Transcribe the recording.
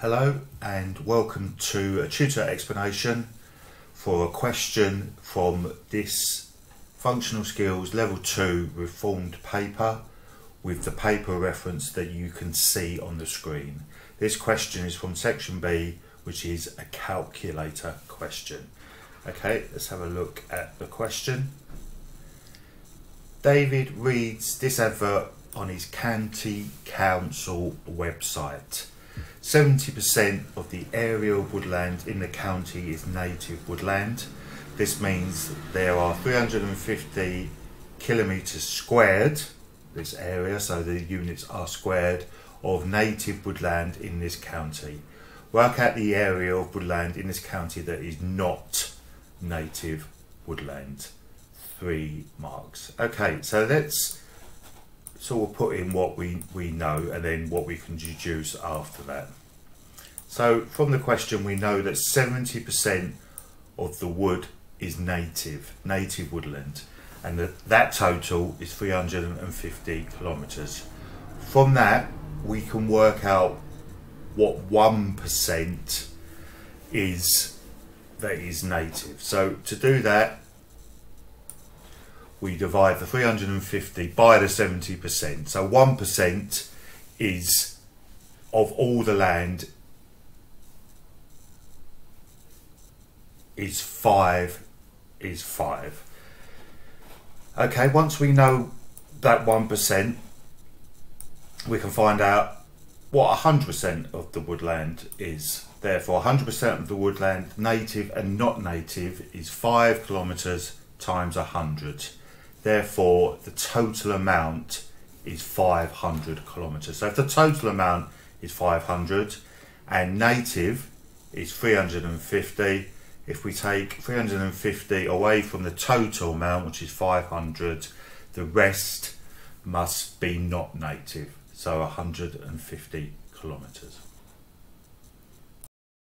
Hello and welcome to a tutor explanation for a question from this Functional Skills Level 2 Reformed paper with the paper reference that you can see on the screen. This question is from section B which is a calculator question. Okay, let's have a look at the question. David reads this advert on his county council website. 70% of the of woodland in the county is native woodland. This means there are 350 kilometres squared, this area, so the units are squared, of native woodland in this county. Work out the area of woodland in this county that is not native woodland. Three marks. Okay, so let's sort of put in what we, we know and then what we can deduce after that. So from the question we know that 70% of the wood is native, native woodland and that, that total is 350 kilometres. From that we can work out what 1% is that is native. So to do that we divide the 350 by the 70%. So 1% is of all the land is 5 is 5. Okay, once we know that 1%, we can find out what 100% of the woodland is. Therefore, 100% of the woodland, native and not native, is 5 kilometres times 100. Therefore, the total amount is 500 kilometres. So if the total amount is 500 and native is 350, if we take 350 away from the total amount, which is 500, the rest must be not native, so 150 kilometres.